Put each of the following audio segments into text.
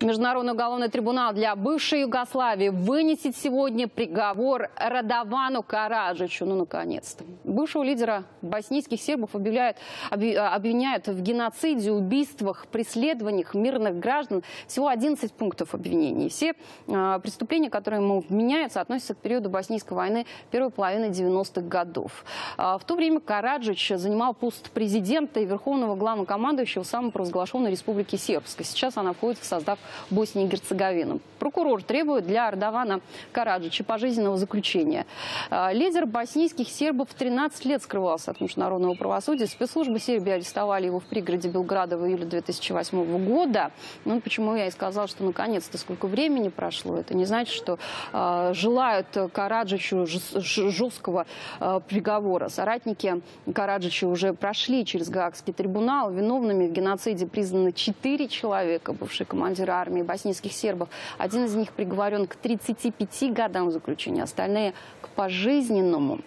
Международный уголовный трибунал для бывшей Югославии вынесет сегодня приговор Радовану Караджичу. Ну, наконец-то. Бывшего лидера боснийских сербов объявляют, обвиняют в геноциде, убийствах, преследованиях мирных граждан. Всего 11 пунктов обвинений. Все э, преступления, которые ему вменяются, относятся к периоду боснийской войны первой половины 90-х годов. Э, в то время Караджич занимал пост президента и верховного главнокомандующего самопровозглашенной республики Сербской. Сейчас она входит в состав Боснии и Герцеговины. Прокурор требует для Ардавана Караджича пожизненного заключения. А, лидер боснийских сербов 13 лет скрывался от международного правосудия. Спецслужбы Сербии арестовали его в пригороде Белграда в июле 2008 года. Ну, почему я и сказал, что наконец-то сколько времени прошло. Это не значит, что э, желают Караджичу жесткого э, приговора. Соратники Караджича уже прошли через Гаагский трибунал. Виновными в геноциде признаны четыре человека, бывший командир армии боснийских сербов. Один из них приговорен к 35 годам заключения, остальные к пожизненному.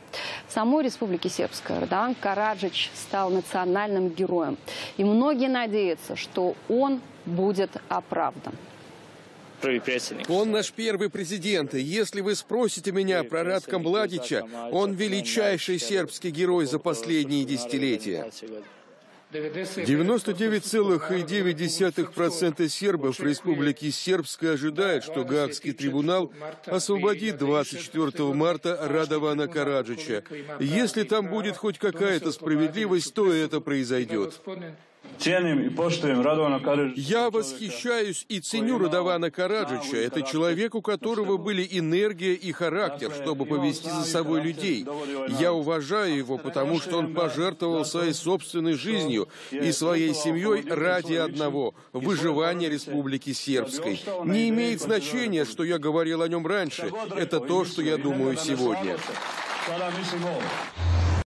В самой Республике Сербская Радован Караджич стал национальным героем. И многие надеются, что он будет оправдан. Он наш первый президент. И если вы спросите меня про Радка Младича, он величайший сербский герой за последние десятилетия. 99,9% сербов Республики Сербской ожидают, что Гаагский трибунал освободит 24 марта Радована Караджича. Если там будет хоть какая-то справедливость, то это произойдет. Я восхищаюсь и ценю Радована Караджича. Это человек, у которого были энергия и характер, чтобы повести за собой людей. Я уважаю его, потому что он пожертвовал своей собственной жизнью и своей семьей ради одного – выживания Республики Сербской. Не имеет значения, что я говорил о нем раньше. Это то, что я думаю сегодня. Mislim ovo.